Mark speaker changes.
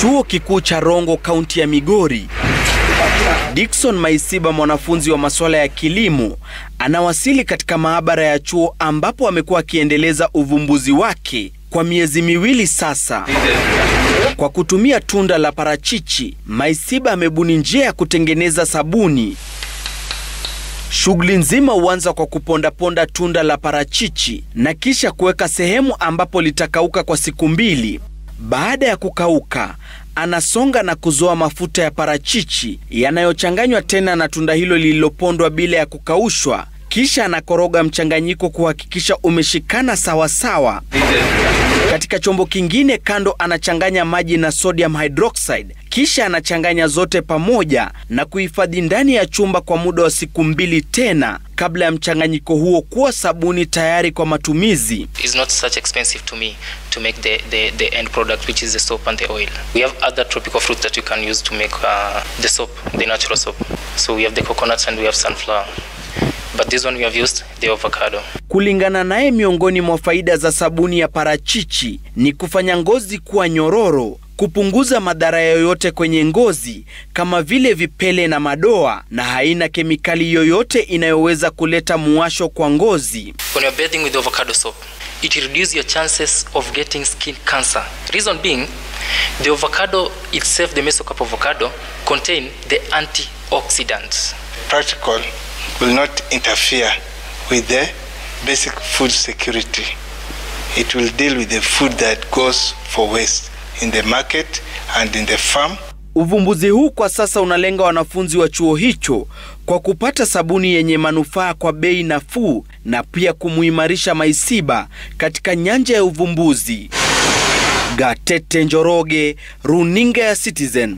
Speaker 1: Chuo Kikuu cha Rongo, kaunti ya Migori. Dickson Maisiba, mwanafunzi wa masuala ya kilimo, anawasili katika maabara ya chuo ambapo amekuwa akiendeleza uvumbuzi wake kwa miezi miwili sasa. Kwa kutumia tunda la parachichi, Maisiba amebuni njia ya kutengeneza sabuni. Shughuli nzima huanza kwa kupondaponda tunda la parachichi na kisha kuweka sehemu ambapo litakauka kwa siku mbili. Baada ya kukauka, anasonga na kuzoa mafuta ya parachichi yanayochanganywa tena na tunda hilo lililopondwa bila ya kukaushwa. Kisha anakoroga mchanganyiko kuhakikisha umeshikana sawasawa. sawa. Katika chombo kingine kando, anachanganya maji na sodium hydroxide, kisha anachanganya zote pamoja na kuhifadhi ndani ya chumba kwa muda wa siku mbili tena kabla ya mchanganyiko huo kuwa sabuni tayari kwa matumizi.
Speaker 2: So we have the coconut and we have sunflower. But this one we have used the avocado.
Speaker 1: Kulingana naye, miongoni mwa faida za sabuni ya parachichi ni kufanya ngozi kuwa nyororo, kupunguza madhara yoyote kwenye ngozi kama vile vipele na madoa, na haina kemikali yoyote inayoweza kuleta muwasho kwa ngozi.
Speaker 2: When you're bathing with avocado soap, it reduces your chances of getting skin cancer. Reason being, the avocado itself, the mesocarp avocado, contain the antioxidants.
Speaker 3: practical will not interfere with the basic food security. It will deal with the food that goes for waste in the market and in the farm.
Speaker 1: Uvumbuzi huu kwa sasa unalenga wanafunzi wa chuo hicho kwa kupata sabuni yenye manufaa kwa bei nafuu na pia kumuimarisha Maisiba katika nyanja ya uvumbuzi. Gatete Njoroge, Runinga ya Citizen.